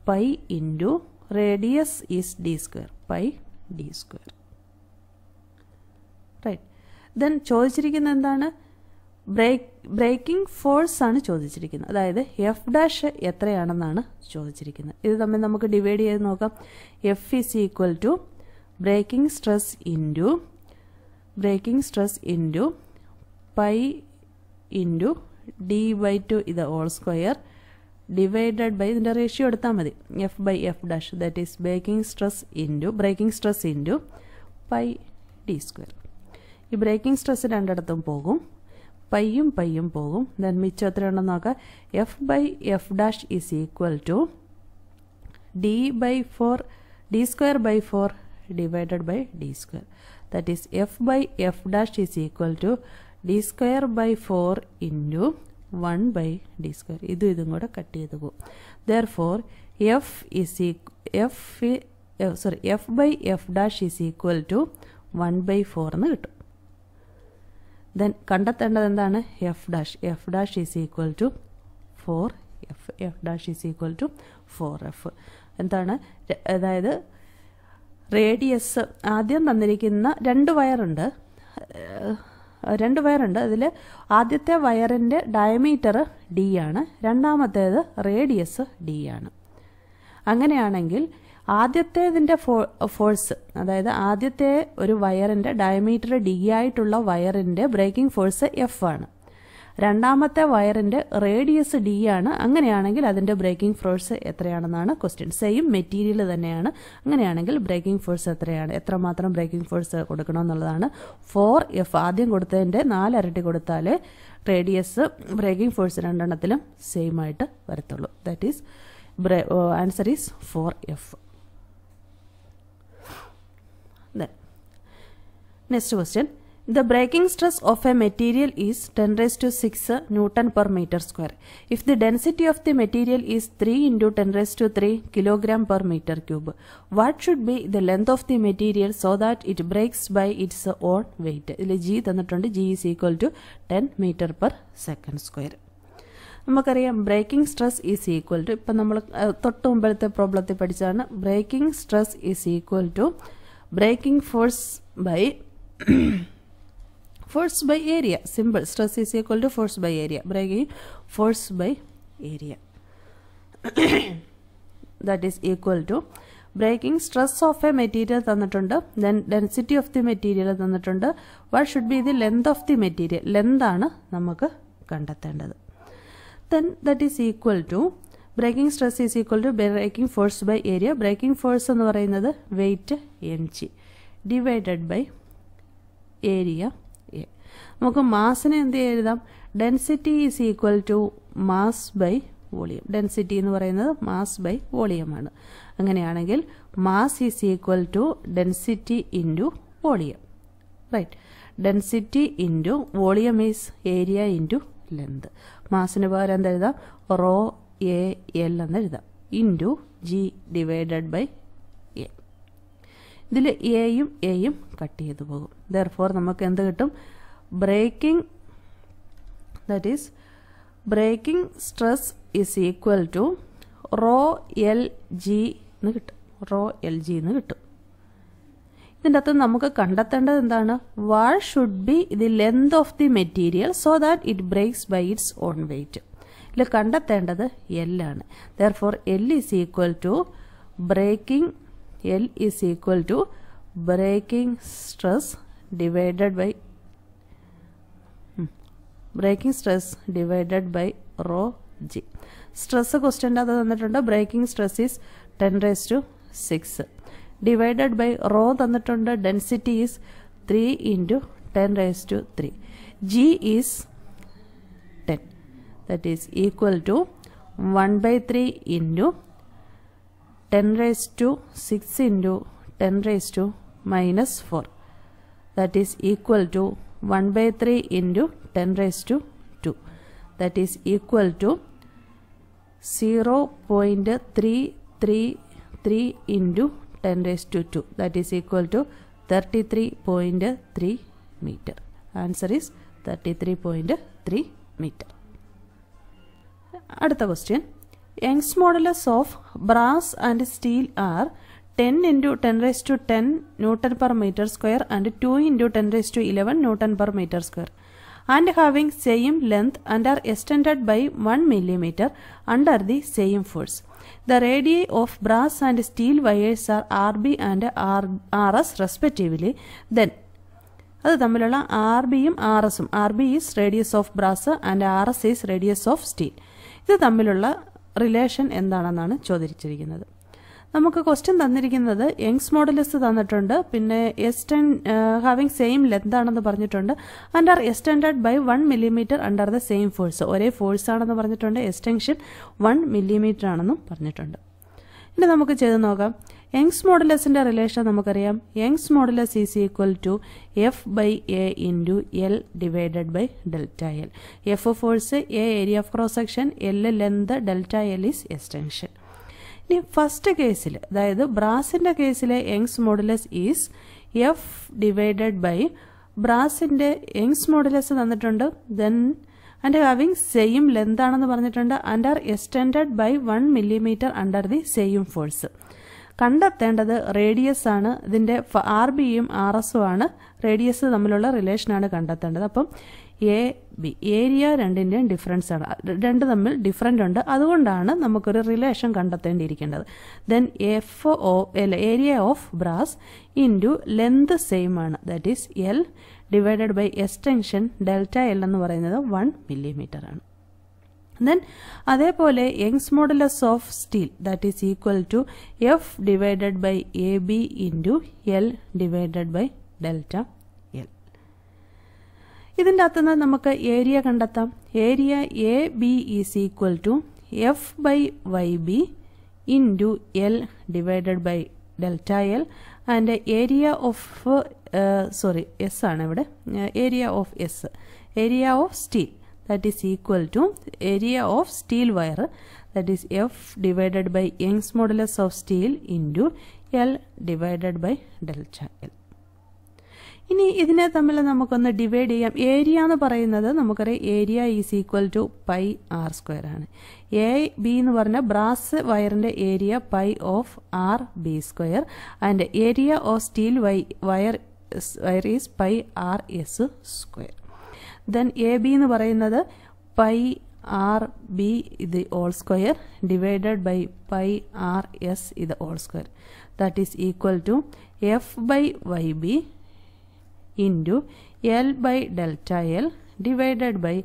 pi into radius is D square pi D square right then ചോദിച്ചിരിക്കുന്നത് എന്താണ്? ബ്രേക്ക് ബ്രേക്കിംഗ് ഫോഴ്സ് ആണ് ചോദിച്ചിരിക്കുന്നത്. അതായത് എഫ് ഡാഷ് എത്രയാണെന്നാണ് ചോദിച്ചിരിക്കുന്നത്. ഇത് തമ്മിൽ നമുക്ക് ഡിവൈഡ് ചെയ്ത് നോക്കാം. F is equal to breaking stress into breaking stress into pi into D by two ഇത് ഓൾ സ്ക്വയർ ഡിവൈഡഡ് ബൈ ഇതിന്റെ റേഷ്യോ എടുത്താൽ മതി. F by F dash that is breaking stress into breaking stress into pi D square ഈ ബ്രേക്കിംഗ് സ്ട്രെസ് രണ്ടിടത്തും പോകും. പയ്യും പയ്യും പോകും. ദെൻ മിച്ചം എത്രയുണ്ടെന്ന് നോക്കാം F by F dash is equal to D by four D square by four divided by D square that is F by F dash is equal to D square by four into one by D square ഇതും ഇതും കൂടെ കട്ട് ചെയ്ത് പോകും. Therefore F is F sorry F by F dash is equal to one by four എന്ന് കിട്ടും. ദെൻ കണ്ടെത്തേണ്ടത് എന്താണ്? F dash F dash is equal to four F F dash is equal to four F എന്താണ്? അതായത് റേഡിയസ് ആദ്യം തന്നിരിക്കുന്ന രണ്ട് വയറുണ്ട് രണ്ട് വയറുണ്ട് അതിൽ ആദ്യത്തെ വയറിന്റെ ഡയമീറ്റർ ഡി ആണ്. രണ്ടാമത്തേത് റേഡിയസ് ഡി ആണ്. അങ്ങനെയാണെങ്കിൽ ആദ്യത്തേതിന്റെ ഫോ ഫോഴ്സ് അതായത് ആദ്യത്തെ ഒരു വയറിന്റെ ഡയമീറ്റർ ഡി ആയിട്ടുള്ള വയറിന്റെ ബ്രേക്കിംഗ് ഫോഴ്സ് എഫ് ആണ്. രണ്ടാമത്തെ വയറിന്റെ റേഡിയസ് ഡി ആണ്. അങ്ങനെയാണെങ്കിൽ അതിന്റെ ബ്രേക്കിംഗ് ഫോഴ്സ് എത്രയാണെന്നാണ് ക്വസ്റ്റ്യൻ സെയിം മെറ്റീരിയൽ തന്നെയാണ്. അങ്ങനെയാണെങ്കിൽ ബ്രേക്കിംഗ് ഫോഴ്സ് എത്രയാണ്? എത്രമാത്രം ബ്രേക്കിംഗ് ഫോഴ്സ് കൊടുക്കണമെന്നുള്ളതാണ്. ഫോർ എഫ് ആദ്യം കൊടുത്തതിന്റെ നാലരട്ടി കൊടുത്താലേ റേഡിയസ് ബ്രേക്കിംഗ് ഫോഴ്സ് രണ്ടെണ്ണത്തിലും സെയിം ആയിട്ട് വരത്തുള്ളൂ. That is answer is four F next question the breaking stress of a material is ten raised to six newton per metre square if the density of the material is three into ten raised to three kilogram per metre cube what should be the length of the material so that it breaks by its own weight ഇതിൽ ജി തന്നിട്ടുണ്ട്. G is equal to ten metre per second square നമുക്കറിയാം breaking stress is equal to ഇപ്പം നമ്മൾ തൊട്ട് മുമ്പത്തെ പ്രോബ്ലത്തിൽ പഠിച്ചാണ് breaking stress is equal to breaking force by force by area simple stress is equal to force by area break ചെയ്യും force by area that is equal to breaking stress of a material തന്നിട്ടുണ്ട്. Then density of the material തന്നിട്ടുണ്ട്. What should be the length of the material ലെന്താണ് നമുക്ക് കണ്ടെത്തേണ്ടത്. Then that is equal to breaking stress is equal to breaking force by area breaking force എന്ന് പറയുന്നത് weight M divided by area. A. നമുക്ക് മാസിനെ എന്ത് എഴുതാം? Density is equal to mass by volume density എന്ന് പറയുന്നത് മാസ് ബൈ വോളിയമാണ് അങ്ങനെയാണെങ്കിൽ mass is equal to density into volume right density into volume is area into length മാസിന് പകരം എന്തെഴുതാം റോ എ എൽ എന്ന് എഴുതാം. ഇന്റു ജി ഡിവൈഡഡ് ബൈ ഇതിൽ എയും എയും കട്ട് ചെയ്തു പോകും. ദർഫോർ നമുക്ക് എന്ത് കിട്ടും? Breaking that is breaking stress is equal to rho L G എന്ന് കിട്ടും. റോ എൽ ജി എന്ന് കിട്ടും. ഇതിന്റെ അകത്ത് നമുക്ക് കണ്ടെത്തേണ്ടത് എന്താണ്? What should be the length of the material so that it breaks by its own weight ഇതിൽ കണ്ടെത്തേണ്ടത് എല്ലാണ് therefore L is equal to breaking L is equal to breaking stress divided by breaking stress divided by rho G stress ക്വസ്റ്റ്യന്റെ അത് തന്നിട്ടുണ്ട്. Breaking stress is ten raised to six divided by rho തന്നിട്ടുണ്ട്. Density is three into ten raised to three G is ten that is equal to one by three into 10 raised to 6 into 10 raised to minus 4 that is equal to 1 by 3 into 10 raised to 2 that is equal to 0 0.333 into 10 raised to 2 that is equal to 33.3 meter. Answer is 33.3 meter. അടുത്ത question Young's modulus of brass and steel are ten into ten raise to ten newton per metre square and two into ten raise to eleven newton per metre square and having same length and are extended by 1 millimeter under the same force. The radii of brass and steel wires are RB and R RS respectively. Then അത് തമ്മിലുള്ള ആർ ബിയും ആർ എസും R B is radius of brass and R S is radius of steel ഇത് തമ്മിലുള്ള relation എന്താണെന്നാണ് ചോദിച്ചിരിക്കുന്നത്. നമുക്ക് ക്വസ്റ്റ്യൻ തന്നിരിക്കുന്നത് യങ്സ് മോഡലിസ് തന്നിട്ടുണ്ട്. പിന്നെ എസ്റ്റൻ ഹാവിങ് സെയിം ലെന്ത് ആണെന്ന് പറഞ്ഞിട്ടുണ്ട്. Under extended by one millimetre under the same force ഒരേ ഫോഴ്സ് ആണെന്ന് പറഞ്ഞിട്ടുണ്ട്. എസ്റ്റെൻഷൻ വൺ മില്ലിമീറ്റർ ആണെന്നും പറഞ്ഞിട്ടുണ്ട്. ഇനി നമുക്ക് ചെയ്ത് നോക്കാം. യങ്സ് മോഡുലസിന്റെ റിലേഷൻ നമുക്കറിയാം. Young's modulus is equal to F by A into L divided by delta L. F force A area of cross section L length delta L is extension ഇനി ഫസ്റ്റ് കേസിൽ അതായത് ബ്രാസിന്റെ കേസിലെ Young's modulus is F divided by ബ്രാസിന്റെ Young's modulus തന്നിട്ടുണ്ട്. Then and having same length ആണെന്ന് പറഞ്ഞിട്ടുണ്ട്. And R extended by one millimetre under the same force കണ്ടെത്തേണ്ടത് റേഡിയസ് ആണ്. ഇതിന്റെ ആർ ബിയും ആർ എസും ആണ്. റേഡിയസ് തമ്മിലുള്ള റിലേഷനാണ് കണ്ടെത്തേണ്ടത്. അപ്പം എ ബി ഏരിയ രണ്ടിന്റെയും ഡിഫറൻസ് ആണ്. രണ്ട് തമ്മിൽ ഡിഫറന്റ് ഉണ്ട്. അതുകൊണ്ടാണ് നമുക്കൊരു relation കണ്ടെത്തേണ്ടിയിരിക്കേണ്ടത്. Then F O L area of brass into length same ആണ്. That is L divided by extension delta L എന്ന് പറയുന്നത് വൺ മില്ലിമീറ്റർ ആണ്. ദെൻ അതേപോലെ Young's modulus of steel that is equal to F divided by A B into L divided by delta L ഇതിന്റെ അകത്തുനിന്ന് നമുക്ക് ഏരിയ കണ്ടെത്താം. Area A B is equal to F by Y B into L divided by delta L and area of sorry S ആണ് ഇവിടെ. Area of S area of steel that is equal to area of steel wire that is F divided by Young's modulus of steel into L divided by delta L. ഇനി ഇതിനെ തമ്മിൽ നമുക്കൊന്ന് ഡിവൈഡ് ചെയ്യാം. ഏരിയ എന്ന് പറയുന്നത് നമുക്കറിയാം area is equal to pi R square ആണ്. എ ബി എന്ന് പറഞ്ഞാൽ ബ്രാസ് വയറിന്റെ area pi of R B square and area of steel wire wire is pi R S square then A B എന്ന് പറയുന്നത് പൈ ആർ ബി ഇത് whole square divided by pi R S ഇത് whole square that is equal to F by Y B into L by delta L divided by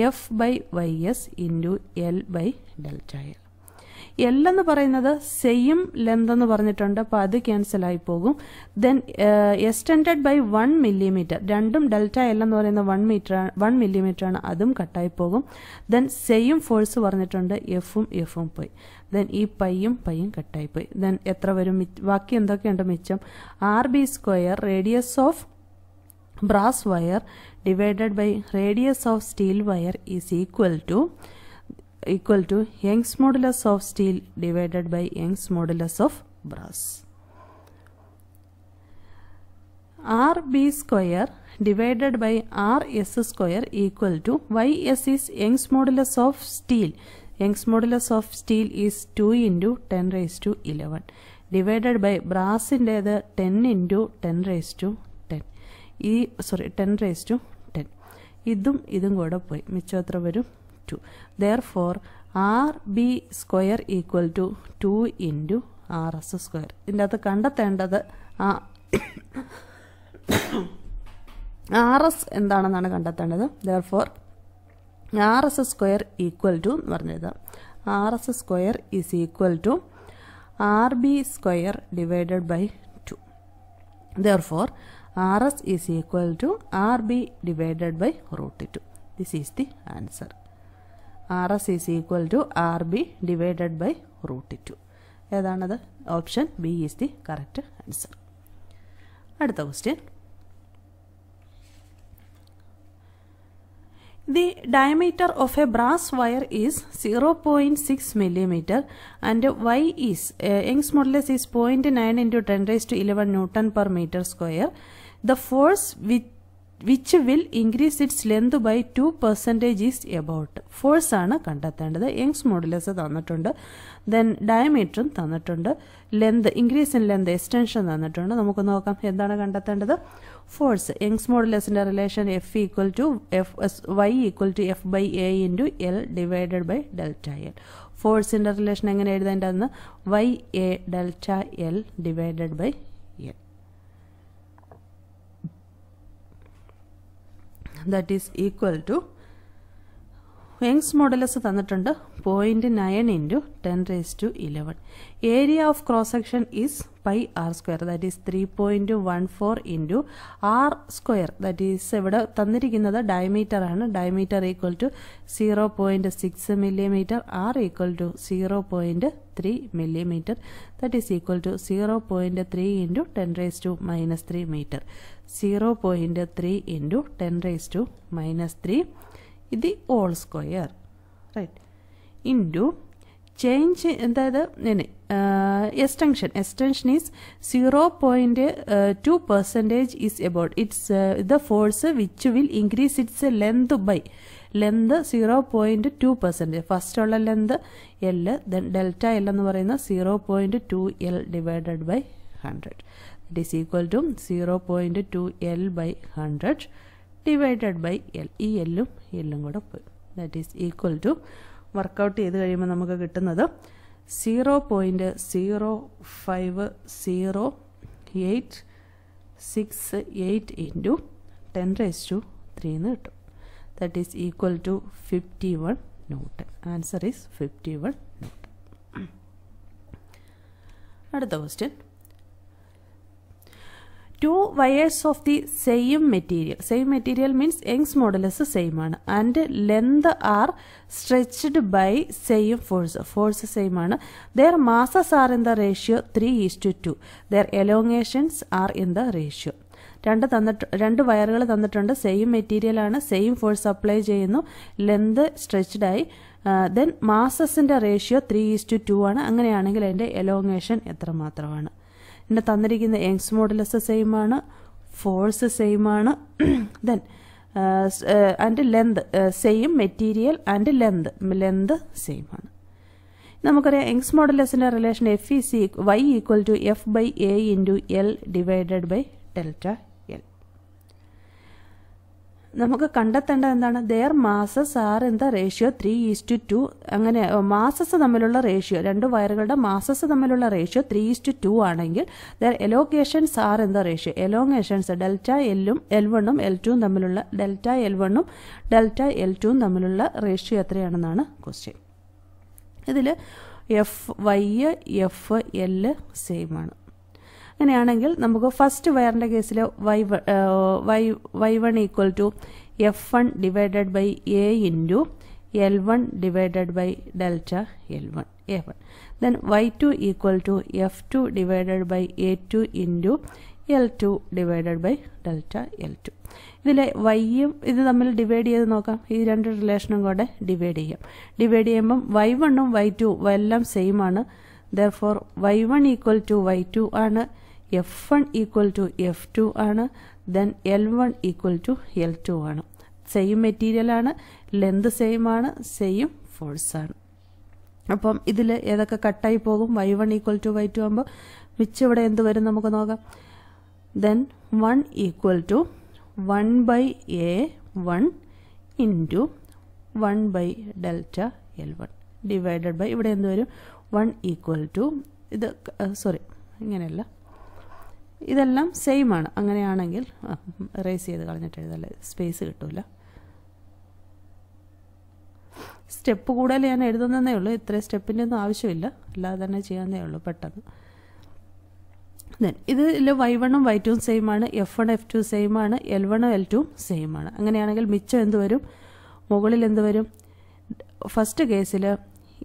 F by Y S into L by delta L L എന്ന് പറയുന്നത് സെയിം ലെന്ത് എന്ന് പറഞ്ഞിട്ടുണ്ട്. അപ്പോൾ അത് ക്യാൻസൽ ആയി പോകും. Then extended by one millimetre രണ്ടും ഡെൽറ്റ എൽ എന്ന് പറയുന്ന വൺ മീറ്റർ വൺ മില്ലിമീറ്റർ ആണ്. അതും കട്ടായി പോകും. ദെൻ സെയിം ഫോഴ്സ് പറഞ്ഞിട്ടുണ്ട്. എഫും എഫും പോയി. ദെൻ ഈ പൈയും പൈയും കട്ടായി പോയി. ദെൻ എത്ര വരും? ബാക്കി എന്തൊക്കെയുണ്ട് മിച്ചം? R B square radius of brass wire divided by radius of steel wire is equal to equal to Young's modulus of steel divided by Young's modulus of brass. RB square divided by RS square equal to YS is Young's modulus of steel. Young's modulus of steel is 2 into 10 raised to 11 divided by brassിന്റേത് 10 into 10 raised to 10 ഈ സോറി 10 raised to 10 ഇതും ഇതും കൂടെ പോയി മിച്ചം എത്ര വരും two therefore R B square equal to two into R S square ഇതിന്റെ അകത്ത് കണ്ടെത്തേണ്ടത് ആർ എസ് എന്താണെന്നാണ് കണ്ടെത്തേണ്ടത്. Therefore R S square equal to എന്ന് പറഞ്ഞത് R S square is equal to R B square divided by two therefore R S is equal to R B divided by root two this is the answer R S is equal to R B divided by root two ഏതാണത്? Option B is the correct answer അടുത്ത question the diameter of a brass wire is zero point six millimetre and Y is Young's modulus is point nine into ten raise to eleven newton per metre square the force with which will increase its length by two percentage is about force ആണ് കണ്ടെത്തേണ്ടത്. യങ്സ് മോഡുലസ് തന്നിട്ടുണ്ട്. ദെൻ ഡയമീറ്ററും തന്നിട്ടുണ്ട്. Length increase in length extension തന്നിട്ടുണ്ട്. നമുക്ക് നോക്കാം എന്താണ് കണ്ടെത്തേണ്ടത്? Force Young's മോഡുലസിന്റെ relation F equal to F Y equal to F by A into L divided by delta L ഫോഴ്സിന്റെ റിലേഷൻ എങ്ങനെ എഴുതേണ്ടതെന്ന്? Y A delta L divided by L that is equal to Young's modulus തന്നിട്ടുണ്ട് point nine into ten raise to eleven area of cross section is pi R square that is three point one four into R square that is ഇവിടെ തന്നിരിക്കുന്നത് ഡയമീറ്റർ ആണ്. Diameter equal to zero point six millimetre R equal to zero point three millimetre that is equal to zero point three into ten raise to minus three metre zero point three into ten raise to minus three ഇത് all square right into change അതായത് extension extension is zero point two percentage is about its the force which will increase its length by length zero point two percentage first ഉള്ള length L then delta L എന്ന് പറയുന്നത് zero point two L divided by hundred it is equal to zero point two L by hundred divided by L ഈ എല്ലും എല്ലും കൂടെ പോയി. That is equal to work out ചെയ്ത് കഴിയുമ്പോൾ നമുക്ക് കിട്ടുന്നത് zero point zero five zero eight six eight into ten raise to three എന്ന് കിട്ടും. That is equal to fifty one newton answer is fifty one newton അടുത്ത question two wires of the same material same material means Young's modulus same ആണ്. And length are stretched by same force force same ആണ്. Their masses are in the ratio three is to two their elongations are in the ratio രണ്ട് തന്നിട്ട് രണ്ട് വയറുകൾ തന്നിട്ടുണ്ട്. സെയിം മെറ്റീരിയൽ ആണ്. സെയിം ഫോഴ്സ് അപ്ലൈ ചെയ്യുന്നു. ലെന്ത് സ്ട്രെച്ച്ഡ് ആയി. Then മാസസിന്റെ ratio three is to two ആണ്. അങ്ങനെയാണെങ്കിൽ അതിന്റെ എലോങ്ങേഷൻ എത്ര മാത്രമാണ് പിന്നെ തന്നിരിക്കുന്ന യങ്സ് മോഡലസ് സെയിം ആണ് ഫോഴ്സ് സെയിം ആണ് then and length same material and length length same ആണ്. നമുക്കറിയാം Young's മോഡലസിന്റെ relation F E C Y equal to F by A into L divided by delta നമുക്ക് കണ്ടെത്തേണ്ടത് എന്താണ്? Their masses are in the ratio three is to two masses തമ്മിലുള്ള റേഷ്യോ രണ്ട് വയറുകളുടെ മാസസ് തമ്മിലുള്ള ratio three is to two ആണെങ്കിൽ their elongations are in the ratio elongations delta എല്ലും എൽ വണ്ണും എൽ ടുവും തമ്മിലുള്ള ഡെൽറ്റ എൽ വണ്ണും ഡെൽറ്റ എൽ ടുവും തമ്മിലുള്ള റേഷ്യോ എത്രയാണെന്നാണ് ക്വസ്റ്റ്യൻ ഇതിൽ F Y F L same ആണ്. അങ്ങനെയാണെങ്കിൽ നമുക്ക് ഫസ്റ്റ് വയറിന്റെ കേസിൽ Y Y Y one equal to F one divided by A into L one divided by delta L one A one then Y two equal to F two divided by A two into L two divided by delta L two ഇതിലെ വൈയും ഇത് തമ്മിൽ ഡിവൈഡ് ചെയ്ത് നോക്കാം. ഈ രണ്ട് റിലേഷനും കൂടെ ഡിവൈഡ് ചെയ്യാം. ഡിവൈഡ് ചെയ്യുമ്പം വൈ വണ്ണും വൈ ടു എല്ലാം സെയിം ആണ്. Therefore Y one equal to Y two ആണ് F one equal to F two ആണ് then L one equal to L two ആണ്. സെയിം മെറ്റീരിയൽ ആണ് ലെന്ത് സെയിം ആണ് സെയിം ഫോഴ്സ് ആണ്. അപ്പം ഇതിൽ ഏതൊക്കെ കട്ടായി പോകും? Y one equal to Y two ആകുമ്പോൾ മിച്ചം ഇവിടെ എന്ത് വരും നമുക്ക് നോക്കാം. Then one equal to one by A one into one by delta L one divided by ഇവിടെ എന്ത് വരും? വൺ ഈക്വൽ ടു ഇത് സോറി ഇങ്ങനെയല്ല. ഇതെല്ലാം സെയിം ആണ്. അങ്ങനെയാണെങ്കിൽ റേസ് ചെയ്ത് കളഞ്ഞിട്ട് എഴുതല്ലേ? സ്പേസ് കിട്ടില്ല സ്റ്റെപ്പ് കൂടുതൽ ഞാൻ എഴുതുന്നതേ ഉള്ളൂ. ഇത്ര സ്റ്റെപ്പിന്റെ ഒന്നും ആവശ്യമില്ല. അല്ലാതെ തന്നെ ചെയ്യാന്നേ ഉള്ളൂ പെട്ടെന്ന്. ദെൻ ഇതിൽ വൈ വണ്ണും വൈ ടുവും സെയിം ആണ്. F one F two same ആണ്. എൽ വണ്ണും എൽ ടുവും സെയിം ആണ്. അങ്ങനെയാണെങ്കിൽ മിച്ചം എന്ത് വരും? മുകളിൽ എന്ത് വരും? ഫസ്റ്റ് കേസിൽ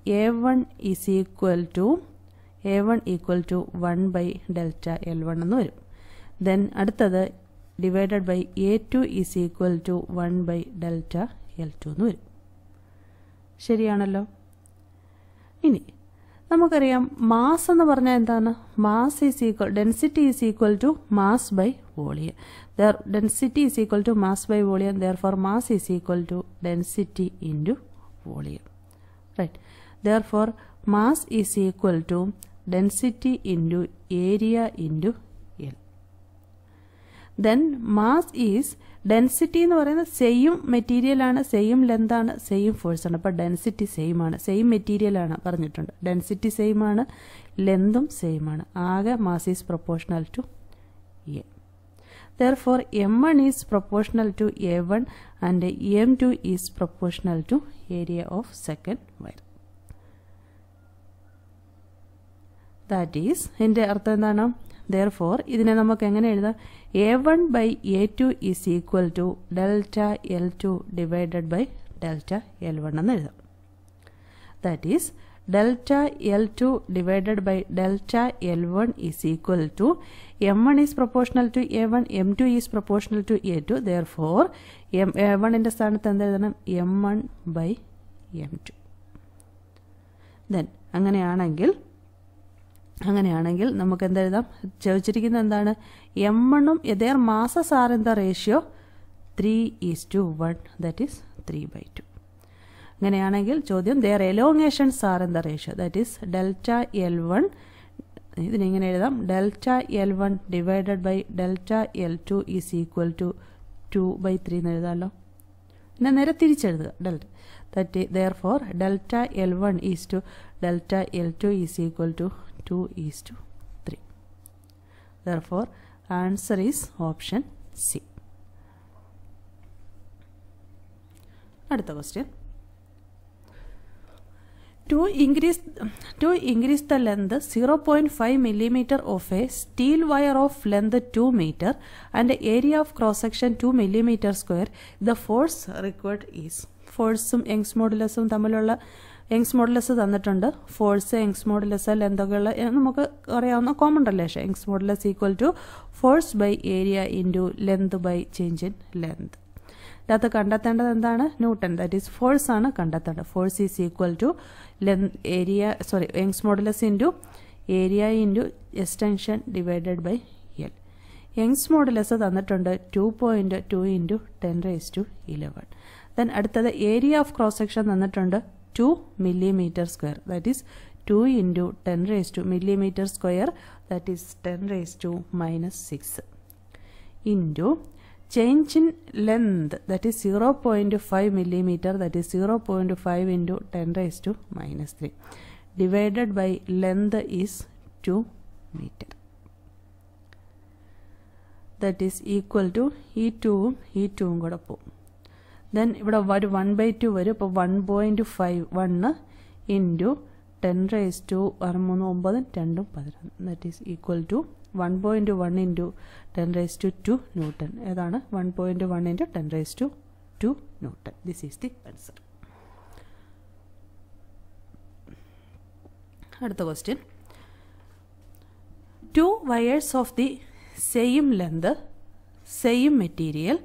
A one is equal to A one equal to one by delta L one എന്ന് വരും. ദെൻ അടുത്തത് divided by A two is equal to one by delta L two എന്ന് വരും. ശരിയാണല്ലോ? ഇനി നമുക്കറിയാം മാസ് എന്ന് പറഞ്ഞാൽ എന്താണ്? Mass is equal density is equal to mass by volume there density is equal to mass by volume therefore mass is equal to density into volume right therefore mass is equal to density into area into L then mass is density എന്ന് പറയുന്നത് സെയിം മെറ്റീരിയൽ ആണ് സെയിം ലെന്ത് ആണ് സെയിം ഫോഴ്സ് ആണ്. അപ്പോൾ ഡെൻസിറ്റി സെയിം ആണ് സെയിം മെറ്റീരിയൽ ആണ് പറഞ്ഞിട്ടുണ്ട്. ഡെൻസിറ്റി സെയിം ആണ് ലെന്തും സെയിം ആണ്. ആകെ mass is proportional to A therefore m1 is proportional to a1 and m2 is proportional to area of second wire that is ഇതിന്റെ അർത്ഥം എന്താണ്? ദർ ഫോർ ഇതിനെ നമുക്ക് എങ്ങനെ എഴുതാം? A one by A two is equal to delta L two divided by delta L one എന്ന് എഴുതാം. That is delta L2 divided by delta L1 is equal to M1 is proportional to A1, M2 to A two A2. Therefore, M, A1 ന്റെ സ്ഥാനത്ത് എന്ത് എഴുതണം? M one by M two then അങ്ങനെയാണെങ്കിൽ അങ്ങനെയാണെങ്കിൽ നമുക്ക് എന്തെഴുതാം ചോദിച്ചിരിക്കുന്നത് എന്താണ്? എം വണ്ണും either in the ratio three is to one that is three by two അങ്ങനെയാണെങ്കിൽ ചോദ്യം their elongations are in ratio that is delta L one ഇതിനിങ്ങനെ എഴുതാം? Delta L one divided by delta L two is equal to two by three എന്ന് എഴുതാമല്ലോ പിന്നെ നേരെ തിരിച്ചെഴുതുക. Delta that therefore delta L one is to delta L two is equal to two is to three therefore answer is option അടുത്ത question To increase, to increase the length 0.5 millimeter of a steel wire of length 2 meter and the area of cross section 2 millimeter square, the force required is. ഫോഴ്സും യങ്സ് മോഡുലസും തമ്മിലുള്ള യങ്സ് മോഡുലസ് തന്നിട്ടുണ്ട്. ഫോഴ്സ് യങ്സ് മോഡുലസ് എന്തൊക്കെയുള്ള നമുക്ക് അറിയാവുന്ന common relation Young's modulus equal to force by area into length by change in length ഇതിനകത്ത് കണ്ടെത്തേണ്ടത് എന്താണ്? ന്യൂട്ടൺ ദാറ്റ് ഈസ് ഫോഴ്സ് ആണ് കണ്ടെത്തേണ്ടത്. Force is equal to length area sorry Young's modulus into area into extension divided by L Young's modulus തന്നിട്ടുണ്ട് two point two into ten raise to eleven then അടുത്തത് ഏരിയ ഓഫ് ക്രോസ് സെക്ഷൻ തന്നിട്ടുണ്ട് two millimetre square that is two into ten raise to millimetre square that is ten raise to minus six into change in length that is 0.5 millimeter that is 0.5 into 10 raised to minus 3 divided by length is 2 meter that is equal to ഈ ടൂവും ഈ ടൂവും കൂടെ പോകും ദെൻ ഇവിടെ ഒരു വൺ ബൈ ടു വരും. അപ്പോൾ one point five one into ten raise to മൂന്ന് ഒമ്പതും രണ്ടും പതിനൊന്ന്. That is equal to one point one into ten raise to two newton ഏതാണ്? One point one into ten raise to two newton this is the answer അടുത്ത question two wires of the same length same material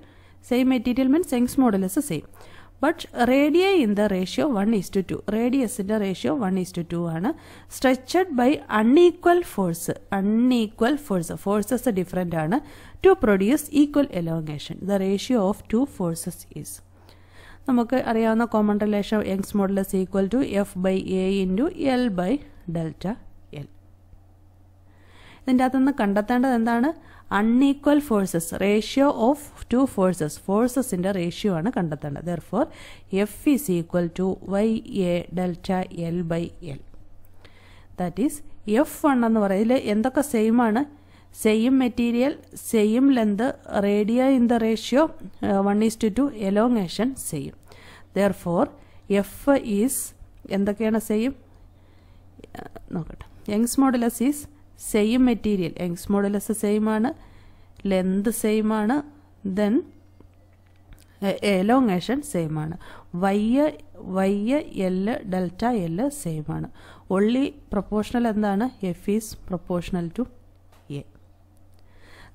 same material means സെങ്സ് modulus same but radii in the ratio one is to റേഡിയസിന്റെ ratio one is to two ആണ്. Stretched by unequal force unequal force forces different ആണ്. To produce equal elongation the ratio of two forces is നമുക്ക് അറിയാവുന്ന common relation Young's modulus equal to F by A into L by delta L ഇതിന്റെ അകത്തുനിന്ന് കണ്ടെത്തേണ്ടത് എന്താണ്? Unequal forces ratio of two forces ഫോഴ്സസിന്റെ ratio ആണ് കണ്ടെത്തേണ്ടത്. Therefore F is equal to Y A delta L by L that is F one എന്ന് പറയുന്നത് എന്തൊക്കെ സെയിം ആണ്? Same material same length radii in the ratio one is to two elongation same therefore F is എന്തൊക്കെയാണ് സെയിം നോക്കട്ടെ. Young's modulus is same material Young's modulus same ആണ്. ലെന്ത് സെയിം ആണ്. ദെൻ എലോങ്ങേഷൻ സെയിം ആണ്. വയ്യ വയ്യ എൽ ഡെൽറ്റ എൽ സെയിം ആണ്. ഒള്ളി പ്രൊപ്പോർഷണൽ എന്താണ്? F is proportional to A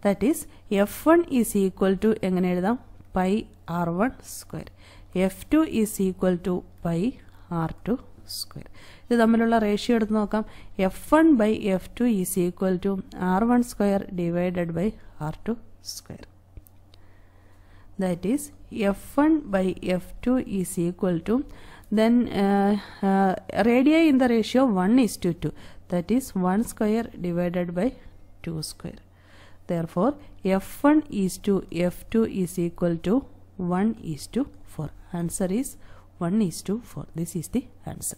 that is F one is equal to എങ്ങനെ എഴുതാം? Pi R one square F two is equal to pi R two square ഇത് തമ്മിലുള്ള റേഷ്യോ എടുത്ത് നോക്കാം F one by F two is equal to R one square divided by R two square that is f1 by f2 is equal to then uh, uh, radii in the ratio 1 is to 2 that is 1 square divided by 2 square therefore f1 is to f2 is equal to 1 is to 4 answer is 1 is to 4 this is the answer